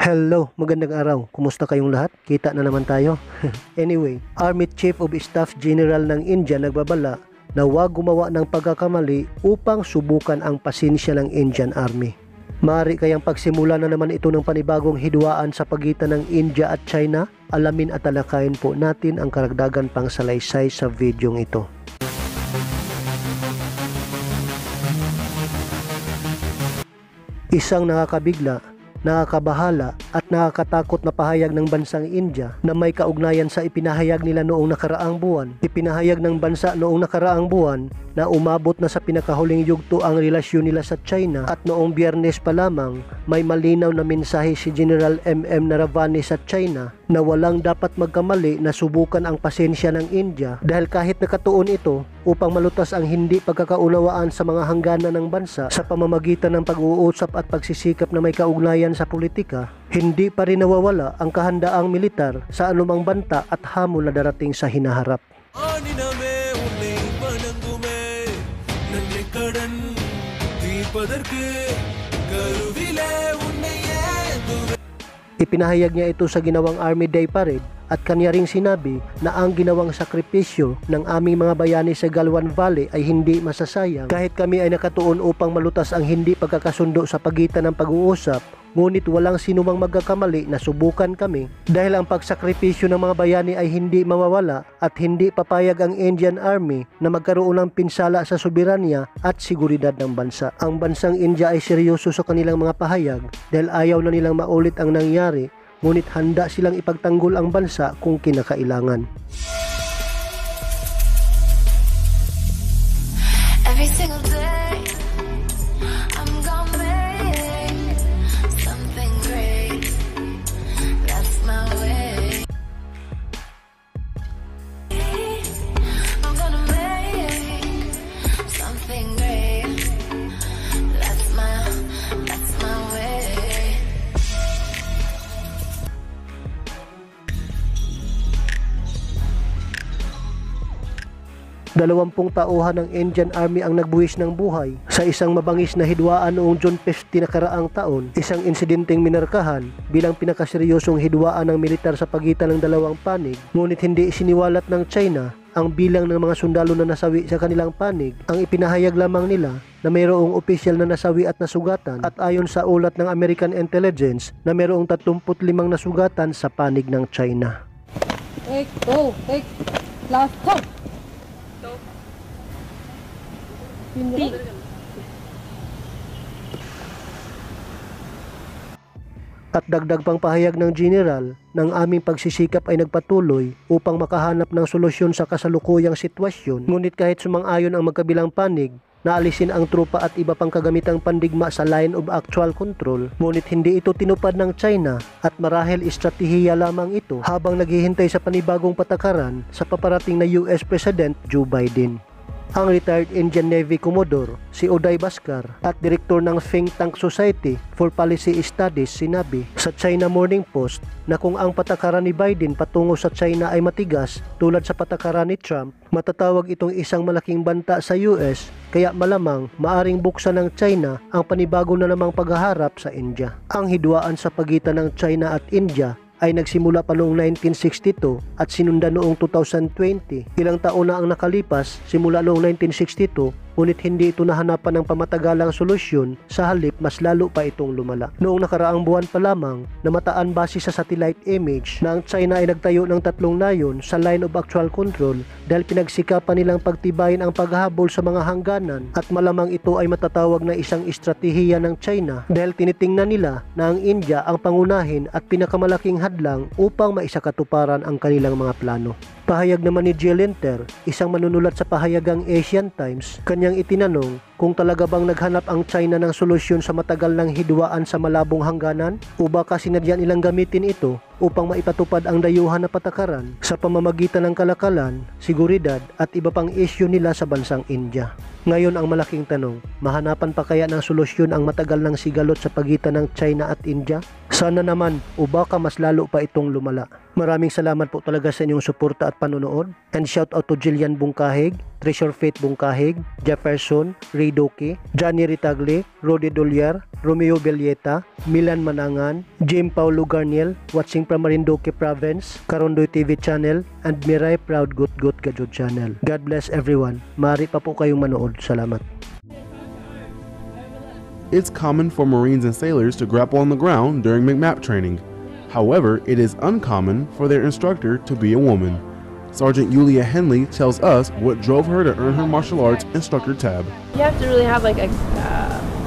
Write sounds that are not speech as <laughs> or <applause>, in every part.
Hello, magandang araw. Kumusta kayong lahat? Kita na naman tayo. <laughs> anyway, Army Chief of Staff General ng India nagbabala na huwag gumawa ng pagkakamali upang subukan ang pasensya ng Indian Army. Mari kayang pagsimula na naman ito ng panibagong hidwaan sa pagitan ng India at China? Alamin at talakayin po natin ang karagdagan pang salaysay sa videong ito. Isang nakakabigla nakakabahala at nakakatakot na pahayag ng bansang India na may kaugnayan sa ipinahayag nila noong nakaraang buwan. Ipinahayag ng bansa noong nakaraang buwan na umabot na sa pinakahuling yugto ang relasyon nila sa China at noong biyernes pa lamang may malinaw na mensahe si General M.M. Naravani sa China na walang dapat magkamali na subukan ang pasensya ng India dahil kahit nakatuon ito upang malutas ang hindi pagkakaunawaan sa mga hangganan ng bansa sa pamamagitan ng pag-uusap at pagsisikap na may kaugnayan sa politika, hindi pa rin nawawala ang kahandaang militar sa anumang banta at hamon na darating sa hinaharap. ஆனினமே உன்னை வணங்குமே நன்றி கடன் தீர்ப்பதற்கு கருவிலே உன்னை ஏந்துவே Ipinahayag niya ito sa ginawang Army Day Parade at kanya ring sinabi na ang ginawang sakripisyo ng aming mga bayani sa Galwan Valley ay hindi masasayang. Kahit kami ay nakatuon upang malutas ang hindi pagkakasundo sa pagitan ng pag-uusap ngunit walang sinumang magkakamali na subukan kami dahil ang pagsakripisyo ng mga bayani ay hindi mawawala at hindi papayag ang Indian Army na magkaroon ng pinsala sa soberanya at seguridad ng bansa. Ang bansang India ay seryoso sa kanilang mga pahayag dahil ayaw na nilang maulit ang nangyari ngunit handa silang ipagtanggol ang bansa kung kinakailangan. Every single day, Dalawampung tauhan ng Indian Army ang nagbuwis ng buhay sa isang mabangis na hidwaan noong June 50 nakaraang taon, isang insidenteng minarkahan bilang pinakaseryosong hidwaan ng militar sa pagitan ng dalawang panig, ngunit hindi isiniwalat ng China ang bilang ng mga sundalo na nasawi sa kanilang panig. Ang ipinahayag lamang nila na mayroong opisyal na nasawi at nasugatan at ayon sa ulat ng American Intelligence na mayroong 35 nasugatan sa panig ng China. Take, go, take, last, stop. Pinili. At dagdag pang pahayag ng general ng aming pagsisikap ay nagpatuloy upang makahanap ng solusyon sa kasalukuyang sitwasyon. Ngunit kahit sumang-ayon ang magkabilang panig, naalisin ang trupa at iba pang kagamitang pandigma sa line of actual control. Ngunit hindi ito tinupad ng China at marahil estratehiya lamang ito habang naghihintay sa panibagong patakaran sa paparating na US President Joe Biden ang retired Indian Navy Commodore si Uday Baskar at direktor ng think tank Society for Policy Studies sinabi sa China Morning Post na kung ang patakaran ni Biden patungo sa China ay matigas tulad sa patakaran ni Trump, matatawag itong isang malaking banta sa US kaya malamang maaring buksan ng China ang panibago na namang paghaharap sa India. Ang hidwaan sa pagitan ng China at India ay nagsimula pa noong 1962 at sinundan noong 2020. Ilang taon na ang nakalipas simula noong 1962 ngunit hindi ito nahanapan ng pamatagalang solusyon sa halip mas lalo pa itong lumala. Noong nakaraang buwan pa lamang, namataan base sa satellite image na ang China ay nagtayo ng tatlong nayon sa line of actual control dahil pinagsikapan nilang pagtibayin ang paghahabol sa mga hangganan at malamang ito ay matatawag na isang estratehiya ng China dahil tinitingnan nila na ang India ang pangunahin at pinakamalaking hadlang upang maisakatuparan ang kanilang mga plano. Pahayag naman ni Jill Linter, isang manunulat sa pahayagang Asian Times, kanyang itinanong kung talaga bang naghanap ang China ng solusyon sa matagal ng hidwaan sa malabong hangganan o baka sinadya nilang gamitin ito upang maipatupad ang dayuhan na patakaran sa pamamagitan ng kalakalan, seguridad at iba pang isyu nila sa bansang India. Ngayon ang malaking tanong, mahanapan pa kaya ng solusyon ang matagal ng sigalot sa pagitan ng China at India? Sana naman o baka mas lalo pa itong lumala. Maraming salamat po talaga sa inyong suporta at panonood and shout out to Jillian Bungkahig, Treasure Faith Bungkahig, Jefferson, Ray Doke, Johnny Ritagle, Rodi Dolyar, Romeo Belleta, Milan Manangan, Jim Paulo Garniel, watching from Marinduque Province, Karondoy TV Channel, and Mirai Proud Gut Gut Kajud Channel. God bless everyone. Mari pa po kayong manood. Salamat. It's common for Marines and sailors to grapple on the ground during McMap training. However, it is uncommon for their instructor to be a woman. Sergeant Yulia Henley tells us what drove her to earn her martial arts instructor tab. You have to really have like a uh,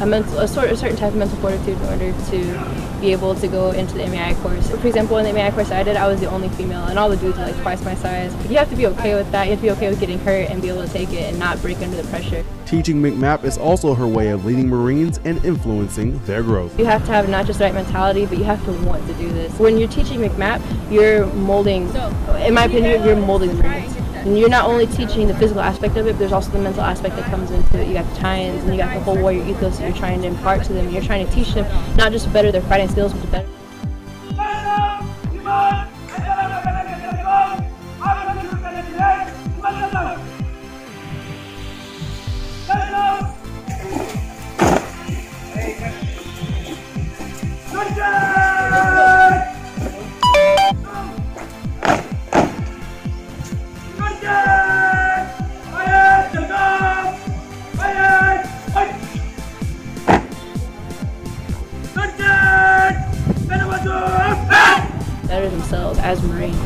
a mental a sort a certain type of mental fortitude in order to be able to go into the MEI course. For example, in the MEI course I did, I was the only female, and all the dudes are like twice my size. But you have to be okay with that. You have to be okay with getting hurt and be able to take it and not break under the pressure. Teaching McMap is also her way of leading Marines and influencing their growth. You have to have not just the right mentality, but you have to want to do this. When you're teaching McMap, you're molding, in my opinion, you're molding the Marines. And you're not only teaching the physical aspect of it, but there's also the mental aspect that comes into it. You got the tie-ins and you got the whole warrior ethos that you're trying to impart to them. You're trying to teach them not just to better their fighting skills, but to better as Marines.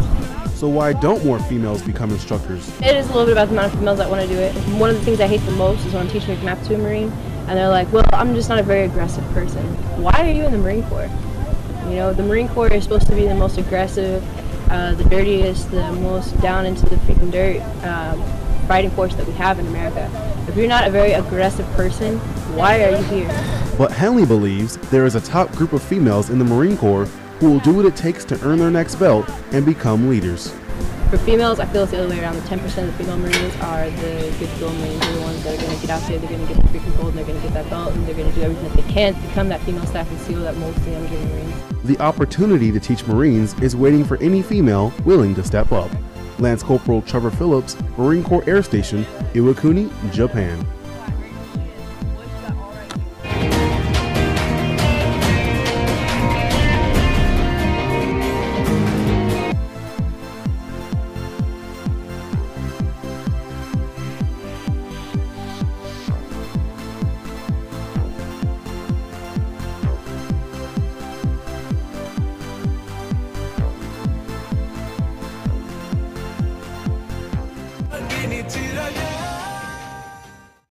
So why don't more females become instructors? It is a little bit about the amount of females that want to do it. One of the things I hate the most is when I'm teaching McMap to a Marine and they're like, well, I'm just not a very aggressive person. Why are you in the Marine Corps? You know, the Marine Corps is supposed to be the most aggressive, uh, the dirtiest, the most down into the freaking dirt um, fighting force that we have in America. If you're not a very aggressive person, why are you here? But Henley believes there is a top group of females in the Marine Corps who will do what it takes to earn their next belt and become leaders. For females, I feel it's the other way around. The 10% of the female Marines are the good to go Marines. They're the ones that are going to get out there, they're going to get the freaking gold, and they're going to get that belt, and they're going to do everything that they can to become that female staff and seal that molds the young Junior Marines. The opportunity to teach Marines is waiting for any female willing to step up. Lance Corporal Trevor Phillips, Marine Corps Air Station, Iwakuni, Japan.